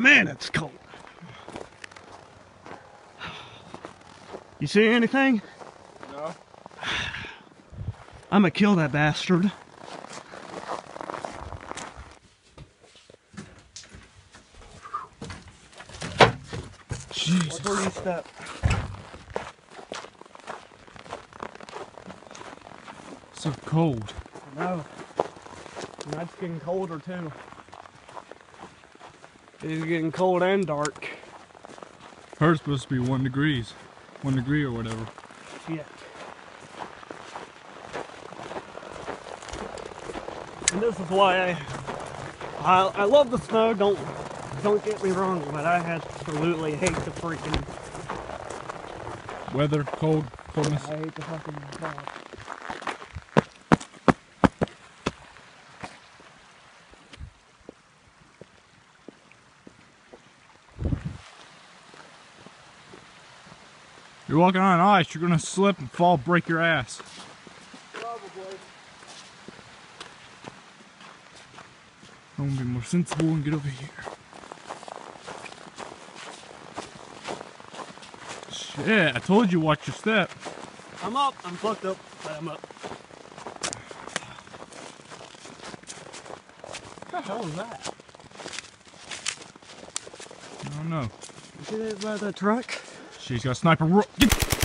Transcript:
Man, it's cold. You see anything? No. I'm gonna kill that bastard. Jesus. Where you step? So cold. I know. And that's getting colder too. It's getting cold and dark. Heard supposed to be one degrees. One degree or whatever. Yeah. And this is why I, I I love the snow. Don't don't get me wrong, but I absolutely hate the freaking. Weather, cold, coldness. I hate the fucking. cold. You're walking on ice, you're gonna slip and fall, break your ass. Probably. I'm gonna be more sensible and get over here. Shit, I told you watch your step. I'm up. I'm fucked up, but I'm up. What the hell is that? I don't know. You see that by the truck? She's got a sniper. Get